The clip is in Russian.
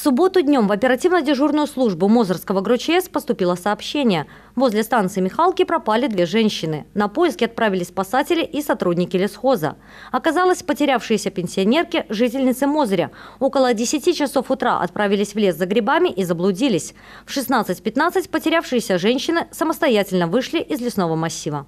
субботу днем в оперативно-дежурную службу Мозырского ГРУЧС поступило сообщение. Возле станции Михалки пропали две женщины. На поиски отправились спасатели и сотрудники лесхоза. Оказалось, потерявшиеся пенсионерки – жительницы Мозыря. Около 10 часов утра отправились в лес за грибами и заблудились. В 16.15 потерявшиеся женщины самостоятельно вышли из лесного массива.